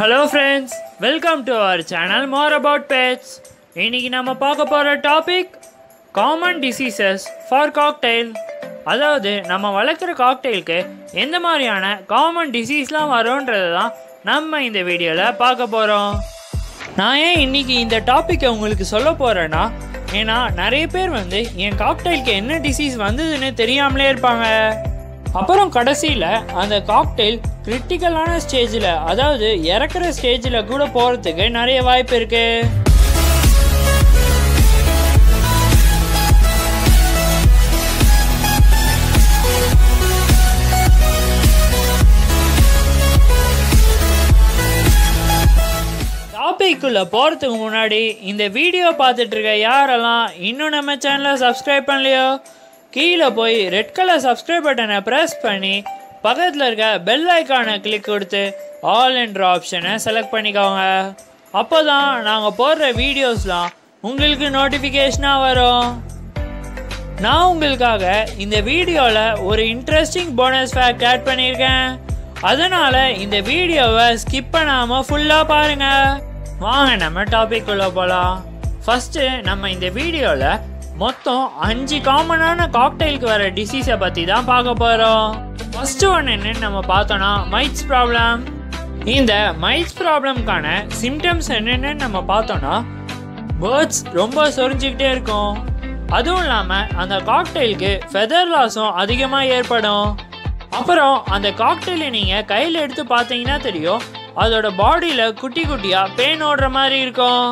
Hello friends welcome to our channel more about pets இன்னைக்கு நம்ம பார்க்க போகிற topic common diseases for cockatiel அதாவது நம்ம வளர்க்குற காக்டெயிலுக்கு எந்த மாதிரியான காமன் டிசீஸ்லாம் வரும்ன்றது தான் நம்ம இந்த வீடியோவில் பார்க்க போகிறோம் நான் ஏன் இன்னைக்கு இந்த டாப்பிக்கை உங்களுக்கு சொல்ல போகிறேன்னா ஏன்னா நிறைய பேர் வந்து என் காக்டெயிலுக்கு என்ன டிசீஸ் வந்ததுன்னு தெரியாமலே இருப்பாங்க. அப்புறம் கடைசியில் அந்த காக்டெயில் கிரிட்டிக்கலான ஸ்டேஜில் அதாவது இறக்குற ஸ்டேஜில் கூட போகிறதுக்கு நிறைய வாய்ப்பு இருக்கு. டாபிக்குள்ளே போகிறதுக்கு முன்னாடி இந்த வீடியோ பார்த்துட்டு இருக்க யாரெல்லாம் இன்னும் நம்ம சேனலை சப்ஸ்கிரைப் பண்ணலையோ கீழே போய் ரெட் கலர் சப்ஸ்கிரைப் பட்டனை ப்ரெஸ் பண்ணி பக்கத்தில் இருக்க பெல் ஐக்கானை கிளிக் கொடுத்து ஆல் என்ற ஆப்ஷனை செலக்ட் பண்ணிக்கோங்க. அப்போ தான் நாங்கள் போடுற வீடியோஸ்லாம் உங்களுக்கு நோட்டிஃபிகேஷனாக வரும். நான் உங்களுக்காக இந்த வீடியோவில் ஒரு இன்ட்ரெஸ்டிங் போனஸ் ஃபேக்ட் ஆட் பண்ணியிருக்கேன். அதனால் இந்த வீடியோவை ஸ்கிப் பண்ணாமல் ஃபுல்லாக பாருங்கள் வாங்க நம்ம டாபிக் உள்ள போகலாம் ஃபஸ்ட்டு நம்ம இந்த வீடியோவில் மொத்தம் அஞ்சு காமனான காக்டெயிலுக்கு வர டிசீஸை பற்றி தான் பார்க்க போகிறோம் ஃபஸ்ட்டு ஒன்று என்னன்னு நம்ம பார்த்தோன்னா மைட்ஸ் ப்ராப்ளம் இந்த மைட்ஸ் ப்ராப்ளம்க்கான சிம்டம்ஸ் என்னென்னு நம்ம பார்த்தோன்னா பேர்ட்ஸ் ரொம்ப சொரிஞ்சிக்கிட்டே இருக்கும். அதுவும் இல்லாமல் அந்த காக்டெயிலுக்கு ஃபெதர் லாஸும் அதிகமாக ஏற்படும். அப்புறம் அந்த காக்டெயிலை நீங்கள் கையில் எடுத்து பார்த்தீங்கன்னா தெரியும். அதோட பாடியில் குட்டி குட்டியாக பெயின் ஓடுற மாதிரி இருக்கும்.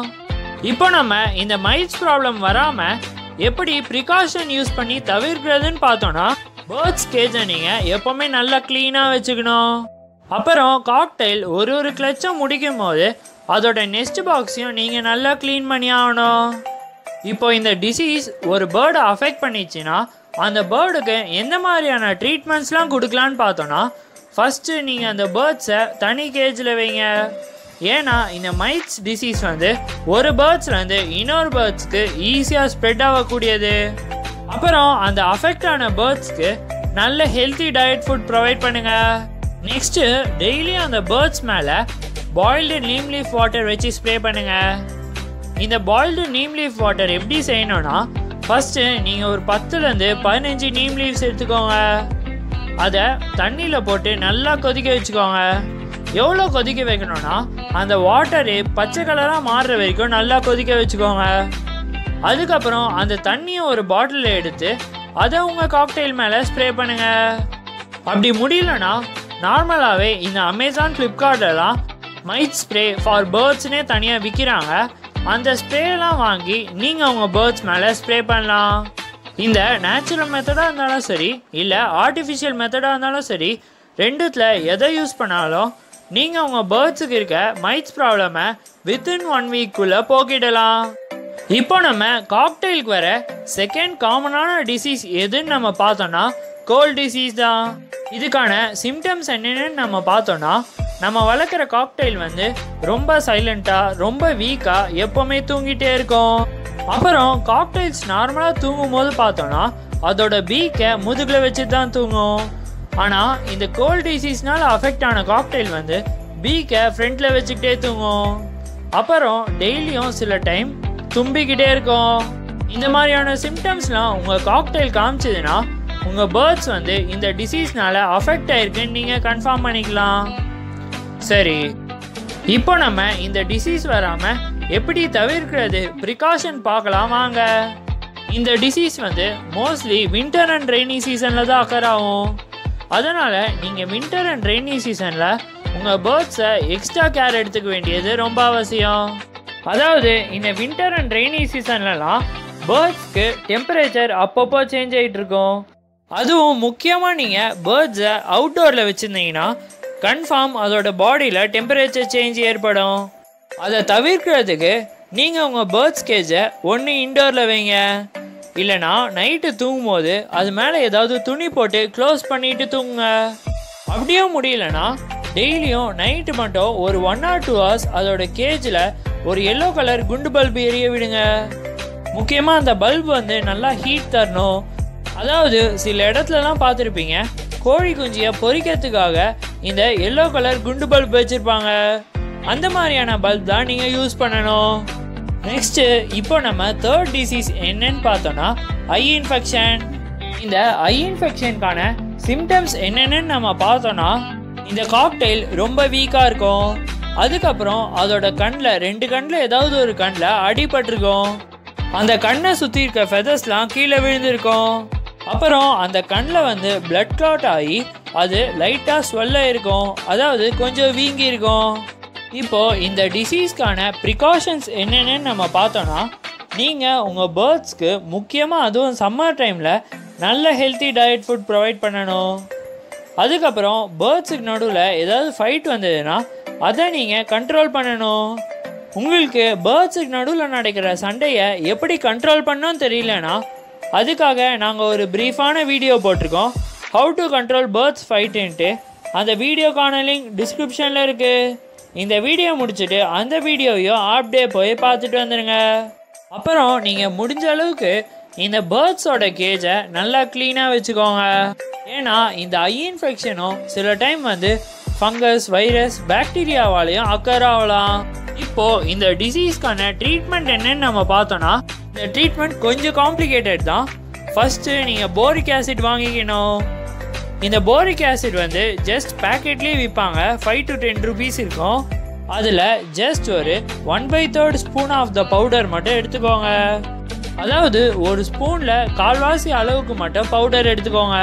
இப்போ நம்ம இந்த மைல்ஸ் ப்ராப்ளம் வராமல் எப்படி ப்ரிகாஷன் யூஸ் பண்ணி தவிர்க்கிறதுன்னு பார்த்தோன்னா பேர்ட்ஸ் கேஜை நீங்கள் எப்போவுமே நல்லா க்ளீனாக வச்சுக்கணும். அப்புறம் காக்டெயில் ஒரு ஒரு கிளச்சும் முடிக்கும் போது அதோட நெஸ்ட் பாக்ஸையும் நீங்கள் நல்லா க்ளீன் பண்ணி ஆகணும். இப்போ இந்த டிசீஸ் ஒரு பேர்டை அஃபெக்ட் பண்ணிச்சுன்னா அந்த பேர்டுக்கு எந்த மாதிரியான ட்ரீட்மெண்ட்ஸ்லாம் கொடுக்கலான்னு பார்த்தோன்னா ஃபஸ்ட்டு நீங்கள் அந்த பேர்ட்ஸை தனி கேஜில் வைங்க. ஏன்னா இந்த மைட்ஸ் டிசீஸ் வந்து ஒரு பேர்ட்ஸ்லேருந்து இன்னொரு பேர்ட்ஸ்க்கு ஈஸியாக ஸ்ப்ரெட் ஆகக்கூடியது. அப்புறம் அந்த அஃபெக்ட் ஆன பேர்ட்ஸ்க்கு நல்ல ஹெல்த்தி டயட் ஃபுட் ப்ரொவைட் பண்ணுங்க. நெக்ஸ்ட்டு டெய்லியும் அந்த பேர்ட்ஸ் மேலே பாயில்டு நீம் லீஃப் வாட்டர் வச்சு ஸ்ப்ரே பண்ணுங்க. இந்த பாயில்டு நீம் லீஃப் வாட்டர் எப்படி செய்யணும்னா ஃபஸ்ட்டு நீங்கள் ஒரு பத்துலேருந்து பதினஞ்சு நீம் லீவ்ஸ் எடுத்துக்கோங்க. அதை தண்ணியில் போட்டு நல்லா கொதிக்க வச்சுக்கோங்க. எவ்வளோ கொதிக்க வைக்கணும்னா அந்த வாட்டரு பச்சை கலராக மாறுற வரைக்கும் நல்லா கொதிக்க வச்சுக்கோங்க. அதுக்கப்புறம் அந்த தண்ணியை ஒரு பாட்டிலில் எடுத்து அதை உங்கள் காக்டெயில் மேலே ஸ்ப்ரே பண்ணுங்க. அப்படி முடியலன்னா நார்மலாகவே இந்த அமேசான் ஃப்ளிப்கார்ட்லலாம் மைட் ஸ்ப்ரே ஃபார் பேர்ட்ஸ்னே தனியாக விற்கிறாங்க அந்த ஸ்ப்ரேலாம் வாங்கி நீங்கள் உங்கள் பேர்ட்ஸ் மேலே ஸ்ப்ரே பண்ணலாம். இந்த நேச்சுரல் மெத்தடாக இருந்தாலும் சரி இல்லை ஆர்டிஃபிஷியல் மெத்தடாக இருந்தாலும் சரி ரெண்டுத்தில் எதை யூஸ் பண்ணாலும் நீங்கள் உங்கள் பேர்ட்ஸுக்கு இருக்க மைட்ஸ் ப்ராப்ளமை வித்தின் ஒன் வீக்குள்ளே போக்கிடலாம். இப்போ நம்ம காக்டெயிலுக்கு வர செகண்ட் காமனான டிசீஸ் எதுன்னு நம்ம பார்த்தோன்னா கோல்ட் டிசீஸ் தான். இதுக்கான சிம்டம்ஸ் என்னென்னு நம்ம பார்த்தோன்னா நம்ம வளர்க்குற காக்டெயில் வந்து ரொம்ப சைலண்ட்டாக ரொம்ப வீக்காக எப்போவுமே தூங்கிட்டே இருக்கும். அப்புறம் காக்டெயில்ஸ் நார்மலாக தூங்கும் போது பார்த்தோன்னா அதோட பீக்கை முதுகில் வச்சு தான் தூங்கும். ஆனால் இந்த கோல்ட் டிசீஸ்னால் அஃபெக்ட் ஆன காக்டெயில் வந்து பீக்கை ஃப்ரண்ட்டில் வச்சுக்கிட்டே தூங்கும். அப்புறம் டெய்லியும் சில டைம் தும்பிக்கிட்டே இருக்கும். இந்த மாதிரியான சிம்டம்ஸ்லாம் உங்கள் காக்டெயில் காமிச்சதுன்னா உங்கள் பேர்ட்ஸ் வந்து இந்த டிசீஸ்னால் அஃபெக்ட் ஆயிருக்குன்னு நீங்கள் கன்ஃபார்ம் பண்ணிக்கலாம். சரி. இப்போ நம்ம இந்த டிசீஸ் வராமல் எப்படி தவிர்க்கிறது? ப்ரிகாஷன் பார்க்கலாம் வாங்க. இந்த டிசீஸ் வந்து மோஸ்ட்லி வின்டர் அண்ட் ரெய்னி சீசனில் தான் அக்கர் ஆகும். அதனால் நீங்கள் வின்டர் அண்ட் ரெய்னி சீசனில் உங்கள் பேர்ட்ஸை எக்ஸ்ட்ரா கேர் எடுத்துக்க வேண்டியது ரொம்ப அவசியம். அதாவது இந்த வின்டர் அண்ட் ரெய்னி சீசன்லலாம் பேர்ட்ஸ்க்கு டெம்பரேச்சர் அப்பப்போ சேஞ்ச் ஆகிட்டு இருக்கும். அதுவும் முக்கியமாக நீங்கள் பேர்ட்ஸை அவுட்டோரில் வச்சுருந்தீங்கன்னா கன்ஃபார்ம் அதோட பாடியில் டெம்பரேச்சர் சேஞ்ச் ஏற்படும். அதை தவிர்க்கிறதுக்கு நீங்கள் உங்கள் பேர்ட்ஸ் கேஜை ஒன்று இன்டோரில் வைங்க. இல்லைனா நைட்டு தூங்கும்போது அது மேலே ஏதாவது துணி போட்டு க்ளோஸ் பண்ணிட்டு தூங்குங்க. அப்படியே முடியலனா டெய்லியும் நைட்டு மட்டும் ஒரு ஒன் ஆர் டூ ஹவர்ஸ் அதோட கேஜில் ஒரு எல்லோ கலர் குண்டு பல்பு எரிய விடுங்க. முக்கியமாக அந்த பல்பு வந்து நல்லா ஹீட் தரணும். அதாவது சில இடத்துலலாம் பார்த்துருப்பீங்க கோழி குஞ்சியை பொரிக்கிறதுக்காக இந்த எல்லோ கலர் குண்டு பல்ப் வச்சுருப்பாங்க. அந்த மாதிரியான பல்ப் தான் நீங்கள் யூஸ் பண்ணணும். நெக்ஸ்ட்டு இப்போ நம்ம தேர்ட் டிசீஸ் என்னன்னு பார்த்தோன்னா ஐ இன்ஃபெக்ஷன் இந்த ஐ இன்ஃபெக்ஷனுக்கான சிம்டம்ஸ் என்னென்னு நம்ம பார்த்தோன்னா இந்த காக்டெயில் ரொம்ப வீக்காக இருக்கும். அதுக்கப்புறம் அதோட கண்ணில் ரெண்டு கண்ணில் ஏதாவது ஒரு கண்ணில் அடிபட்டிருக்கும். அந்த கண்ணை சுற்றி இருக்க ஃபெதர்ஸ்லாம் கீழே விழுந்திருக்கும். அப்புறம் அந்த கண்ணில் வந்து பிளட் கிளாட் ஆகி அது லைட்டாக ஸ்வெல்ல இருக்கும் அதாவது கொஞ்சம் வீங்கி இருக்கும் இப்போ இந்த டிசீஸ்க்கான ப்ரிகாஷன்ஸ் என்னென்னு நம்ம பார்த்தோன்னா நீங்கள் உங்கள் பேர்ட்ஸ்க்கு முக்கியமாக அதுவும் சம்மர் டைமில் நல்ல ஹெல்த்தி டயட் ஃபுட் ப்ரொவைட் பண்ணணும். அதுக்கப்புறம் பேர்ட்ஸுக்கு நடுவில் ஏதாவது ஃபைட் வந்ததுன்னா அதை நீங்கள் கண்ட்ரோல் பண்ணணும். உங்களுக்கு பேர்ட்ஸுக்கு நடுவில் நடக்கிற சண்டையை எப்படி கண்ட்ரோல் பண்ணோன்னு தெரியலனா அதுக்காக நாங்கள் ஒரு ப்ரீஃபான வீடியோ போட்டிருக்கோம். ஹவு டு கண்ட்ரோல் பேர்ட்ஸ் ஃபைட்டுன்ட்டு அந்த வீடியோக்கான லிங்க் டிஸ்கிரிப்ஷனில் இருக்குது இந்த வீடியோ முடிச்சுட்டு அந்த வீடியோவையும் ஆப்டே போய் பார்த்துட்டு வந்துடுங்க அப்புறம் நீங்கள் முடிஞ்ச அளவுக்கு இந்த பேர்ட்ஸோட கேஜை நல்லா க்ளீனாக வச்சுக்கோங்க. ஏன்னா இந்த ஐ இன்ஃபெக்ஷனும் சில டைம் வந்து ஃபங்கஸ் வைரஸ் பாக்டீரியாவாலையும் அக்கர் ஆகலாம். இப்போது இந்த டிசீஸ்க்கான ட்ரீட்மெண்ட் என்னன்னு நம்ம பார்த்தோன்னா இந்த ட்ரீட்மெண்ட் கொஞ்சம் காம்ப்ளிகேட்டட் தான். ஃபஸ்ட்டு நீங்கள் போரிக் ஆசிட் வாங்கிக்கணும். இந்த போரிக் ஆசிட் வந்து ஜஸ்ட் பேக்கெட்லேயே விற்பாங்க ஃபைவ் டு டென் ருபீஸ் இருக்கும். அதில் ஜஸ்ட் ஒரு one by third spoon of the powder மட்டும் எடுத்துக்கோங்க. அதாவது ஒரு ஸ்பூனில் கால்வாசி அளவுக்கு மட்டும் பவுடர் எடுத்துக்கோங்க.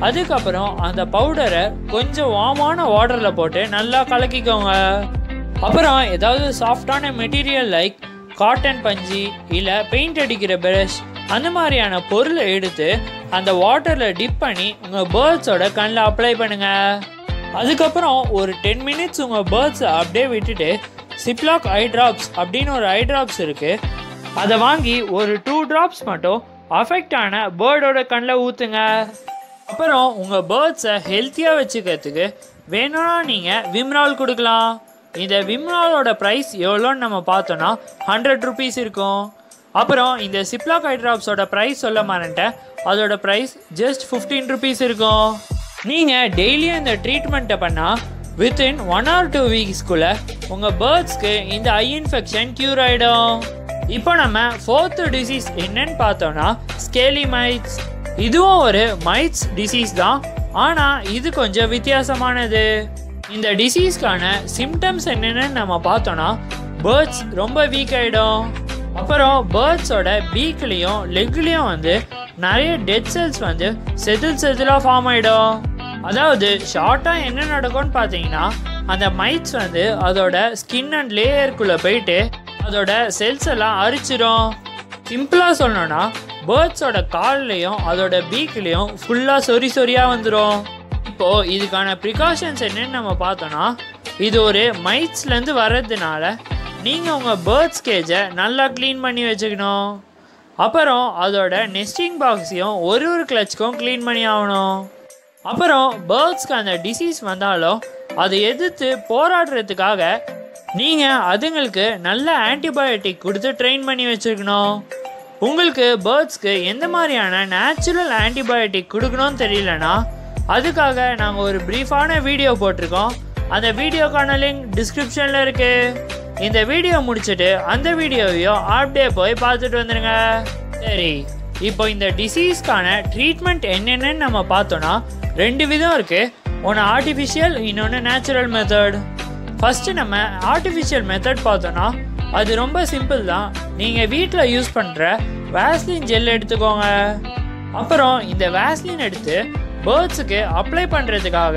அதுக்கப்புறம் அந்த பவுடரை கொஞ்சம் வாமான வாட்டரில் போட்டு நல்லா கலக்கிக்கோங்க. அப்புறம் ஏதாவது சாஃப்டான மெட்டீரியல் லைக் காட்டன் பஞ்சு இல்லை பெயிண்ட் அடிக்கிற ப்ரஷ் அந்த மாதிரியான பொருளை எடுத்து அந்த வாட்டரில் டிப் பண்ணி உங்கள் பேர்ட்ஸோட கண்ணில் அப்ளை பண்ணுங்கள் அதுக்கப்புறம் ஒரு டென் மினிட்ஸ் உங்கள் பேர்ட்ஸை அப்படியே விட்டுட்டு சிப்லாக் ஐ ட்ராப்ஸ் அப்படின்னு ஒரு ஐ ட்ராப்ஸ் இருக்குது அதை வாங்கி ஒரு டூ ட்ராப்ஸ் மட்டும் அஃபெக்ட் ஆன பேர்டோட கண்ணில் ஊற்றுங்க அப்புறம் உங்கள் பேர்ட்ஸை ஹெல்த்தியாக வச்சுக்கிறதுக்கு வேணும்னா நீங்கள் விம்ரால் கொடுக்கலாம். இந்த விம்ராலோட ப்ரைஸ் எவ்வளோன்னு நம்ம பார்த்தோன்னா ஹண்ட்ரட் ருபீஸ் இருக்கும். அப்புறம் இந்த சிப்லாக் ஐ ட்ராப்ஸோட ப்ரைஸ் சொல்ல மாட்டேன் அதோட ப்ரைஸ் ஜஸ்ட் ஃபிஃப்டீன் ருபீஸ் இருக்கும். நீங்கள் டெய்லியும் இந்த ட்ரீட்மெண்ட்டை பண்ணால் வித்தின் ஒன் ஆர் டூ வீக்ஸ்க்குள்ளே உங்கள் பேர்ட்ஸ்க்கு இந்த ஐ இன்ஃபெக்ஷன் க்யூர் ஆகிடும் இப்போ நம்ம ஃபோர்த்து டிசீஸ் என்னன்னு பார்த்தோன்னா ஸ்கேலி மைட்ஸ் இதுவும் ஒரு மைட்ஸ் டிசீஸ் தான். ஆனால் இது கொஞ்சம் வித்தியாசமானது. இந்த டிசீஸ்க்கான சிம்டம்ஸ் என்னென்னு நம்ம பார்த்தோன்னா பேர்ட்ஸ் ரொம்ப வீக் ஆகிடும் அப்புறம் பேர்ட்ஸோட பீக்லேயும் லெக்லேயும் வந்து நிறைய டெட் செல்ஸ் வந்து செதில் செதிலாக ஃபார்ம் ஆகிடும் அதாவது ஷார்ட்டாக என்ன நடக்கும்னு பார்த்தீங்கன்னா அந்த மைட்ஸ் வந்து அதோட ஸ்கின் அண்ட் லேயருக்குள்ளே போயிட்டு அதோட செல்ஸ் எல்லாம் அரிச்சிடும் சிம்பிளாக சொல்லணும்னா பேர்ட்ஸோட கால்லையும் அதோட பீக்லேயும் ஃபுல்லாக சொறி சொறியாக வந்துடும் இப்போது இதுக்கான ப்ரிகாஷன்ஸ் என்னன்னு நம்ம பார்த்தோன்னா இது ஒரு மைட்ஸ்லேருந்து வர்றதுனால நீங்கள் உங்கள் பேர்ட்ஸ் கேஜை நல்லா க்ளீன் பண்ணி வச்சுக்கணும். அப்புறம் அதோட நெஸ்டிங் பாக்ஸையும் ஒரு ஒரு கிளச்சுக்கும் க்ளீன் பண்ணி ஆகணும். அப்புறம் பேர்ட்ஸ்க்கு அந்த டிசீஸ் வந்தாலும் அதை எதிர்த்து போராடுறதுக்காக நீங்கள் அதுங்களுக்கு நல்ல ஆன்டிபயோட்டிக் கொடுத்து ட்ரெயின் பண்ணி வச்சுருக்கணும் உங்களுக்கு பேர்ட்ஸ்க்கு எந்த மாதிரியான நேச்சுரல் ஆன்டிபயோட்டிக் கொடுக்கணும்னு தெரியலனா அதுக்காக நாங்கள் ஒரு ப்ரீஃபான வீடியோ போட்டிருக்கோம். அந்த வீடியோக்கான லிங்க் டிஸ்கிரிப்ஷனில் இருக்குது இந்த வீடியோ முடிச்சுட்டு அந்த வீடியோவையும் அப்டே போய் பார்த்துட்டு வந்துடுங்க சரி இப்போ இந்த டிசீஸ்க்கான ட்ரீட்மெண்ட் என்னென்னு நம்ம பார்த்தோன்னா ரெண்டு விதம் இருக்குது ஒன்று ஆர்டிஃபிஷியல் இன்னொன்று நேச்சுரல் மெத்தட் ஃபஸ்ட்டு நம்ம ஆர்டிஃபிஷியல் மெத்தட் பார்த்தோன்னா அது ரொம்ப சிம்பிள் தான். நீங்கள் வீட்டில் யூஸ் பண்ணுற வேஸ்லின் ஜெல் எடுத்துக்கோங்க. அப்புறம் இந்த வேஸ்லின் எடுத்து பேர்ட்ஸுக்கு அப்ளை பண்ணுறதுக்காக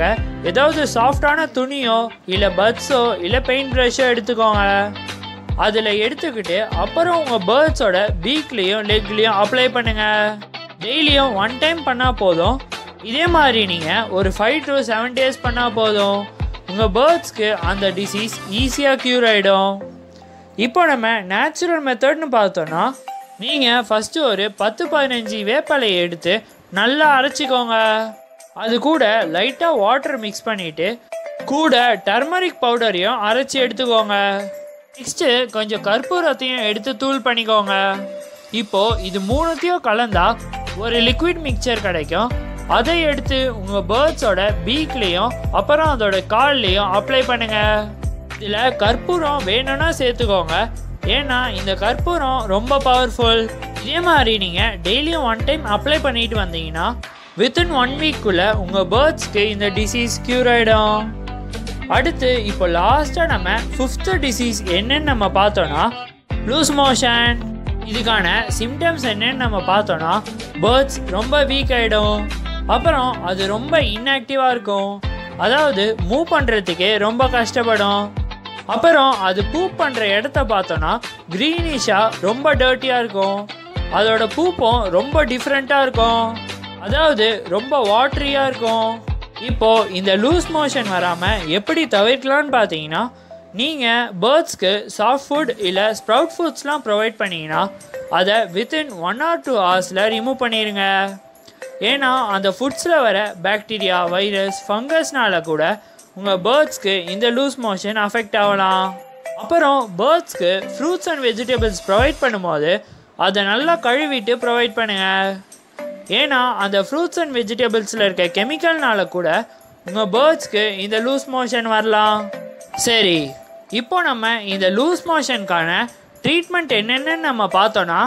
ஏதாவது சாஃப்டான துணியோ இல்லை பட்ஸோ இல்லை பெயிண்ட் ப்ரஷ்ஷோ எடுத்துக்கோங்க. அதில் எடுத்துக்கிட்டு அப்புறம் உங்கள் பேர்ட்ஸோட பீக்லேயும் லெக்லேயும் அப்ளை பண்ணுங்கள் டெய்லியும் ஒன் டைம் பண்ணால் போதும். இதே மாதிரி நீங்கள் ஒரு ஃபைவ் டு செவன் டேஸ் பண்ணால் போதும். உங்கள் பேர்ட்ஸ்க்கு அந்த டிசீஸ் ஈஸியாக க்யூர் ஆகிடும் இப்போ நம்ம நேச்சுரல் மெத்தட்னு பார்த்தோன்னா நீங்கள் ஃபஸ்ட்டு ஒரு பத்து பதினஞ்சு வேப்பலையை எடுத்து நல்லா அரைச்சிக்கோங்க. அது கூட லைட்டாக வாட்டர் மிக்ஸ் பண்ணிவிட்டு கூட டர்மரிக் பவுடரையும் அரைச்சி எடுத்துக்கோங்க. நெக்ஸ்ட்டு கொஞ்சம் கற்பூரத்தையும் எடுத்து தூள் பண்ணிக்கோங்க. இப்போது இது மூணுத்தையும் கலந்தா ஒரு லிக்விட் மிக்சர் கிடைக்கும். அதை எடுத்து உங்கள் பேர்ட்ஸோட பீக்லேயும் அப்புறம் அதோட கால்லையும் அப்ளை பண்ணுங்கள் இதில் கற்பூரம் வேணும்னா சேர்த்துக்கோங்க. ஏன்னா இந்த கற்பூரம் ரொம்ப பவர்ஃபுல் இதே மாதிரி நீங்கள் டெய்லியும் ஒன் டைம் அப்ளை பண்ணிட்டு வந்தீங்கன்னா வித்தின் ஒன் வீக்குள்ளே உங்கள் பேர்ட்ஸ்க்கு இந்த டிசீஸ் க்யூர் ஆகிடும் அடுத்து இப்போ லாஸ்ட்டாக நம்ம ஃபிஃப்த்து டிசீஸ் என்னன்னு நம்ம பார்த்தோன்னா லூஸ் மோஷன் இதுக்கான சிம்டம்ஸ் என்னன்னு நம்ம பார்த்தோன்னா பேர்ட்ஸ் ரொம்ப வீக் ஆகிடும் அப்புறம் அது ரொம்ப இன்ஆக்டிவாக இருக்கும். அதாவது மூவ் பண்ணுறதுக்கே ரொம்ப கஷ்டப்படும். அப்புறம் அது பூ பண்ணுற இடத்த பார்த்தோன்னா க்ரீனிஷாக ரொம்ப டர்ட்டியாக இருக்கும். அதோட பூப்பம் ரொம்ப டிஃப்ரெண்ட்டாக இருக்கும். அதாவது ரொம்ப வாட்ரியாக இருக்கும். இப்போ இந்த லூஸ் மோஷன் வராமல் எப்படி தவிர்க்கலாம்னு பார்த்தீங்கன்னா நீங்கள் பேர்ட்ஸ்க்கு சாஃப்ட் ஃபுட் இல்லை ஸ்ப்ரவுட் ஃபுட்ஸ்லாம் ப்ரொவைட் பண்ணீங்கன்னா அதை வித்தின் ஒன் ஆர் டூ ஹவர்ஸில் ரிமூவ் பண்ணிடுங்க ஏன்னா அந்த ஃபுட்ஸில் வர பாக்டீரியா வைரஸ் ஃபங்கஸ்னால கூட உங்கள் பேர்ட்ஸ்க்கு இந்த லூஸ் மோஷன் அஃபெக்ட் ஆகலாம். அப்புறம் பேர்ட்ஸ்க்கு ஃப்ரூட்ஸ் அண்ட் வெஜிடபிள்ஸ் ப்ரொவைட் பண்ணும்போது அதை நல்லா கழுவிட்டு ப்ரொவைட் பண்ணுங்கள் ஏன்னா அந்த ஃப்ரூட்ஸ் அண்ட் வெஜிடபிள்ஸில் இருக்க கெமிக்கல்னால கூட உங்கள் பேர்ட்ஸ்க்கு இந்த லூஸ் மோஷன் வரலாம். சரி இப்போ நம்ம இந்த லூஸ் மோஷனுக்கான ட்ரீட்மெண்ட் என்னென்னு நம்ம பார்த்தோன்னா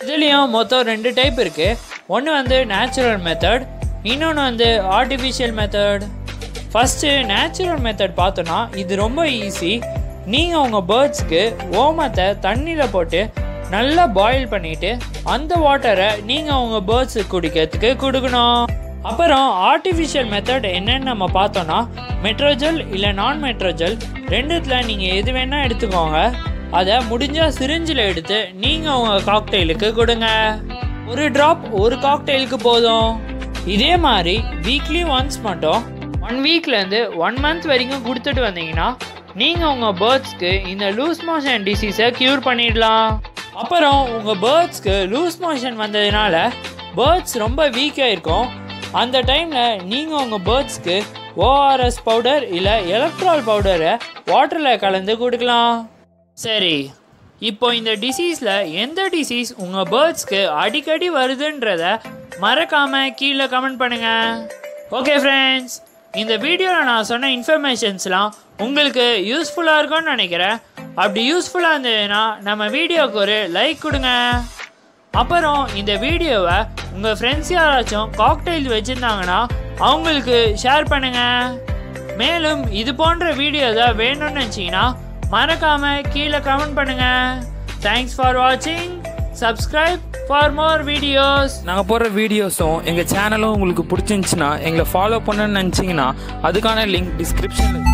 இதுலேயும் மொத்தம் ரெண்டு டைப் இருக்குது ஒன்று வந்து நேச்சுரல் மெத்தட் இன்னொன்று வந்து artificial method first natural method பார்த்தோன்னா இது ரொம்ப ஈஸி நீங்கள் உங்கள் பேர்ட்ஸ்க்கு ஓமத்தை தண்ணியில் போட்டு நல்லா பாயில் பண்ணிவிட்டு அந்த வாட்டரை நீங்கள் உங்கள் பேர்ட்ஸுக்கு குடிக்கிறதுக்கு கொடுக்கணும். அப்புறம் ஆர்டிஃபிஷியல் மெத்தட் என்னன்னு நம்ம பார்த்தோன்னா மெட்ரோஜல் இல்லை நான் மெட்ரோஜல் ரெண்டுத்தில் நீங்கள் எது வேணால் எடுத்துக்கோங்க. அதை முடிஞ்சால் சிரிஞ்சில் எடுத்து நீங்கள் உங்கள் காக்டெயிலுக்கு கொடுங்க. ஒரு ட்ராப் ஒரு காக்டெயிலுக்கு போதும். இதே மாதிரி வீக்லி ஒன்ஸ் மட்டும் ஒன் வீக்லேருந்து ஒன் மந்த் வரைக்கும் கொடுத்துட்டு வந்தீங்கன்னா நீங்கள் உங்கள் பேர்ட்ஸ்க்கு இந்த லூஸ் மோஷன் டிசீஸை க்யூர் பண்ணிடலாம். அப்புறம் உங்கள் பேர்ட்ஸ்க்கு லூஸ் மோஷன் வந்ததுனால பேர்ட்ஸ் ரொம்ப வீக்காக இருக்கும். அந்த டைமில் நீங்கள் உங்கள் பேர்ட்ஸ்க்கு ஓஆர்எஸ் பவுடர் இல்லை எலக்ட்ரால் பவுடரை வாட்டரில் கலந்து கொடுக்கலாம். சரி இப்போ இந்த டிசீஸில் எந்த டிசீஸ் உங்கள் பேர்ட்ஸ்க்கு அடிக்கடி வருதுன்றத மறக்காமல் கீழே கமெண்ட் பண்ணுங்கள் ஓகே ஃப்ரெண்ட்ஸ் இந்த வீடியோவில் நான் சொன்ன இன்ஃபர்மேஷன்ஸ்லாம் உங்களுக்கு யூஸ்ஃபுல்லாக இருக்கும்னு நினைக்கிறேன். அப்படி யூஸ்ஃபுல்லாக இருந்ததுன்னா நம்ம வீடியோவுக்கு ஒரு லைக் கொடுங்க. அப்புறம் இந்த வீடியோவை உங்கள் ஃப்ரெண்ட்ஸ் யாராச்சும் காக்டெயில் வச்சுருந்தாங்கன்னா அவங்களுக்கு ஷேர் பண்ணுங்கள் மேலும் இது போன்ற வீடியோ தான் வேணும்னு நினச்சிங்கன்னா மறக்காமல் கீழே கமெண்ட் பண்ணுங்கள் தேங்க்ஸ் ஃபார் வாட்சிங் சப்ஸ்கிரைப் ஃபார் மோர் வீடியோஸ் நாங்கள் போடுற வீடியோஸும் எங்கள் சேனலும் உங்களுக்கு பிடிச்சிருந்துச்சின்னா எங்களை ஃபாலோ பண்ணணும்னு நினச்சிங்கன்னா அதுக்கான லிங்க் டிஸ்கிரிப்ஷனில்